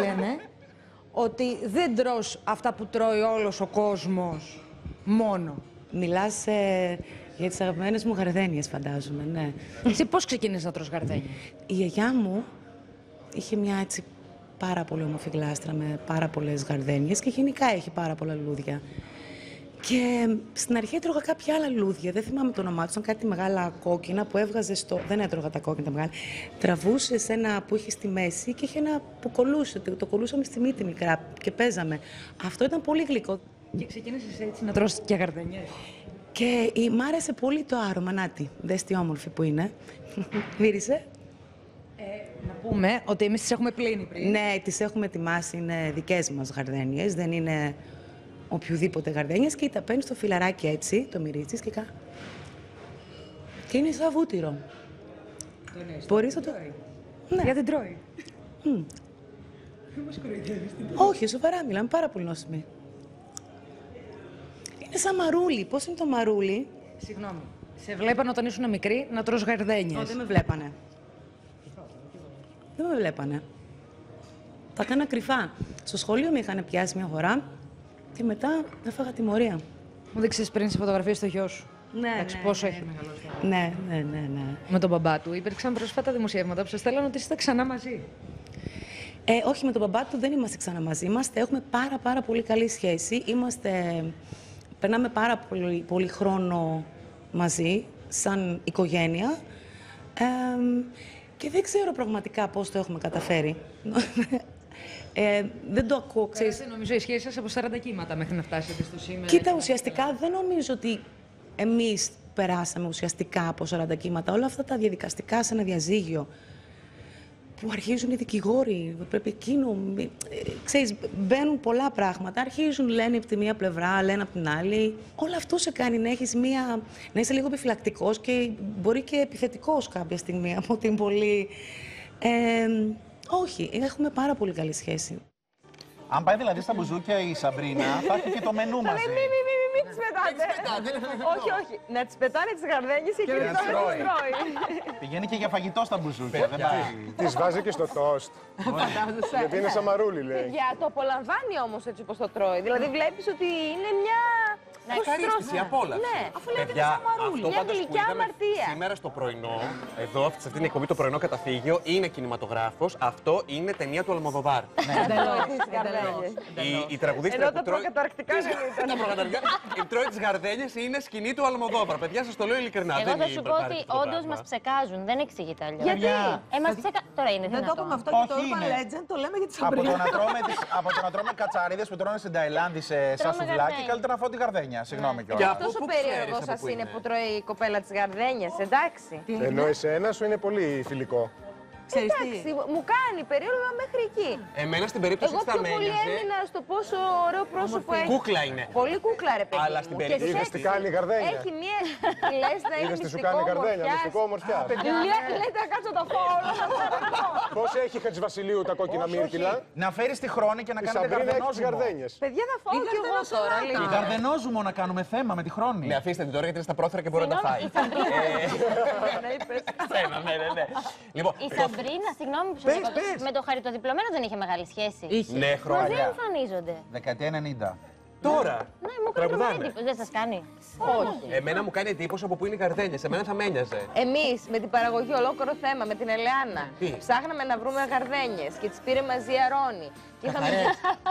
λένε ότι δεν τρως αυτά που τρώει όλος ο κόσμος μόνο. Μιλάς ε, για τις αγαπημένες μου γαρδένιες, φαντάζομαι, ναι. Εσύ πώς ξεκίνησες να τρως γαρδένια; Η γιαγιά μου είχε μια έτσι πάρα πολύ όμορφη γλάστρα με πάρα πολλές γαρδένιες και γενικά έχει πάρα πολλά λουλούδια. Και στην αρχή έτρωγα κάποια άλλα λουλούδια, δεν θυμάμαι το όνομά τους, ήταν κάτι μεγάλα κόκκινα που έβγαζε στο. Δεν έτρωγα τα κόκκινα τα μεγάλα. Τραβούσε σε ένα που είχε στη μέση και είχε ένα που κολούσε. Το, το κολούσαμε στη μύτη μικρά και παίζαμε. Αυτό ήταν πολύ γλυκό. Και ξεκίνησες έτσι να τρως και γαρδένιες. Και η, μ' άρεσε πολύ το άρωμα. Νάτι, δες τι όμορφη που είναι. Μύρισε. Να πούμε ότι εμείς τις έχουμε πλύνει πριν. Ναι, τις έχουμε ετοιμάσει, είναι δικές μας γαρδένιες, δεν είναι οποιοδήποτε γαρδένιες και τα παίρνεις στο φιλαράκι έτσι, το μυρίζεις και κα... Και είναι σαν βούτυρο. Το εννοείς. Μπορείς να το... Ναι. Γιατί τρώει. Όχι, σοβαρά μιλάμε, πάρα πολύ νόσιμη. Είναι σαν μαρούλι. Πώς είναι το μαρούλι; Συγγνώμη. Σε βλέπανε όταν ήσουν μικρή να τρως γαρδένιες. Ω, δεν με βλέπανε. Δεν με βλέπανε. Τα έκανα κρυφά. Στο σχολείο με είχαν πιάσει μια φορά και μετά έφαγα τιμωρία. Μου δείξες πριν σε φωτογραφίες στο γιο σου. Ναι, Εντάξει, ναι, πόσο ναι, έχει μεγαλώσει. Ναι, ναι, ναι, ναι. Με τον μπαμπά του υπήρξαν προσφάτα δημοσιεύματα που σας στέλναν ότι είστε ξανά μαζί. Ε, όχι, με τον μπαμπά του δεν είμαστε ξανά μαζί. Είμαστε, έχουμε πάρα πάρα πολύ καλή σχέση. Είμαστε, περνάμε πάρα πολύ, πολύ χρόνο μαζί, σαν οικογένεια. Ε, και δεν ξέρω πραγματικά πώς το έχουμε καταφέρει. Ε, δεν το ακούω, ξέρεις. Ξέρετε, νομίζω η σχέση σας από 40 κύματα μέχρι να φτάσετε στο σήμερα. Κοίτα, ουσιαστικά δεν νομίζω ότι εμείς περάσαμε ουσιαστικά από 40 κύματα. Όλα αυτά τα διαδικαστικά σε ένα διαζύγιο που αρχίζουν οι δικηγόροι, πρέπει εκείνο, ε, ξέρεις, μπαίνουν πολλά πράγματα. Αρχίζουν, λένε από τη μία πλευρά, λένε από την άλλη. Όλο αυτό σε κάνει να έχεις μία, να είσαι λίγο επιφυλακτικός και μπορεί και επιθετικός κάποια στιγμή από την πολύ... Ε, όχι, έχουμε πάρα πολύ καλή σχέση. Αν πάει δηλαδή στα μπουζούκια η Σαμπρίνα, θα έχει και το μενού Θα μαζί. Λέει μη, μη, μη, μη, μη τις πετάτε. Όχι, όχι. Να τις πετάνε τις γαρδένιες και εκείνη να τώρα τις να τρώει. τις τρώει. Πηγαίνει και για φαγητό στα μπουζούκια. Δεν πάει. Τη βάζει και στο τόστ. γιατί είναι σαν μαρούλι, λέει. Για το απολαμβάνει όμως έτσι όπως το τρώει. Δηλαδή βλέπεις ότι είναι μια... Να πώς ευχαρίστηση, τρως- απόλαυση. Ναι, αφού λέει ότι είναι Παιδιά, σαν μαρούλι. αυτό Μια πάντως που γλυκιά είδαμε αμαρτία. σήμερα στο πρωινό, εδώ, σε αυτήν την εκπομπή το πρωινό καταφύγιο, είναι κινηματογράφος. Αυτό είναι ταινία του Αλμοδοβάρ. Τρώει τις γαρδένιες. Η, η τραγουδίστρια Ενώ που τα τρώει... προκαταρκτικά δεν ήταν. Τα προκαταρκτικά. Η τρώει τις γαρδένιες είναι σκηνή του Αλμοδόβαρ. Παιδιά, σας το λέω ειλικρινά. Εγώ δεν θα σου πω υπάρχει ότι αυτό το όντως πράγμα. μας ψεκάζουν. Δεν εξηγείται αλλιώς. Γιατί; Ε, μας ψεκα... Τώρα είναι Δεν το δυνατόν. έχουμε αυτό και το Όχι, Urban είναι. Legend, το λέμε για τη Από το, Σαμπρίνα. να τρώμε τις, από το να τρώμε κατσαρίδες που τρώνε στην Ταϊλάνδη σε σαν Τρώμε σουβλάκι, γαρδένια. καλύτερα να φάω τη γαρδένια. Συγγνώμη Και κιόλας. από Αυτός ο πού ξέρεις περίεργος από σας πού είναι είναι; που τρώει η κοπέλα τις γαρδένιες, εντάξει. Ενώ εσένα σου είναι πολύ φιλικό. Ξέρεις τι; Εντάξει, μου κάνει περίεργα μέχρι εκεί. Εμένα στην περίπτωση Εγώ της θα πιο με πολύ ένοιαζε. έμεινα στο πόσο ωραίο πρόσωπο έχει. Κούκλα είναι. Πολύ κούκλα ρε παιδί Αλλά μου. στην Και περίπτωση- Είδες σεξ. τι κάνει η γαρδένια; Έχει μία... Λες να είναι Είδες τι σου μυστικό κάνει η γαρδένια, ομορφιάς. μυστικό ομορφιάς. Λέ- Λέτε να κάτσω τα φάω όλα αυτά. Πώς έχει η Χατζηβασιλείου τα κόκκινα μύρκυλα; Να φέρεις τη χρόνη και να Η κάνετε Σαμπρίνα έχει τις γαρδενόζουμο. γαρδένιες. Παιδιά θα φάω κι εγώ τώρα. λίγο. Γαρδενόζουμο να κάνουμε θέμα με τη χρόνη. Ναι, αφήστε την τώρα γιατί είναι στα πρόθυρα και μπορεί να τα φάει. Να είπες. Σένα, ναι, ναι, ναι. Λοιπόν, Η Σαμπρίνα, συγγνώμη που σου Πες, διακόπτω, πες. με το χαριτοδιπλωμένο δεν είχε μεγάλη σχέση. ναι, Μας χρόνια. δεν εμφανίζονται. Δεκαετία 90. Τώρα. Ναι, μου κάνει τρομερή Τραγουδάνε. εντύπωση. Δεν σας κάνει. Όχι. Εμένα μου κάνει εντύπωση από πού είναι οι γαρδένιες. Εμένα θα με ένοιαζε. Εμείς με την παραγωγή ολόκληρο θέμα με την Ελεάνα Τι; ψάχναμε να βρούμε γαρδένιες και τις πήρε μαζί η Αρώνη. Και είχαμε.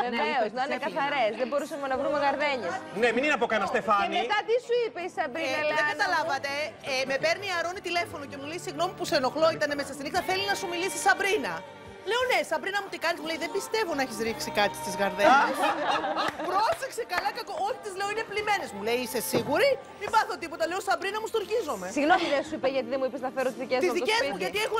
Βεβαίως, να είναι καθαρές. Δεν μπορούσαμε να βρούμε γαρδένιες. Ναι, μην είναι από κανένα Και στεφάνι. μετά τι σου είπε η Σαμπρίνα Ε, δεν Ελεάνα; καταλάβατε. Ε, με παίρνει η Αρώνη τηλέφωνο και μου λέει: Συγγνώμη που σε ενοχλώ, ήταν μέσα στη νύχτα. Θέλει να σου μιλήσει η Σαμπρίνα. Λέω ναι, Σαμπρίνα μου τι κάνεις, μου λέει Δεν πιστεύω να έχεις ρίξει κάτι στις γαρδένες. Πρόσεξε καλά, κακό. Όλοι τις λέω είναι πλημμένες. Μου λέει Είσαι σίγουρη, μην πάθω τίποτα. Λέω Σαμπρίνα μου στοργίζομαι. Συγγνώμη, δεν σου είπε γιατί δεν μου είπες να φέρω τις δικές Τις μου. από το δικές μου, σπίτι. γιατί έχω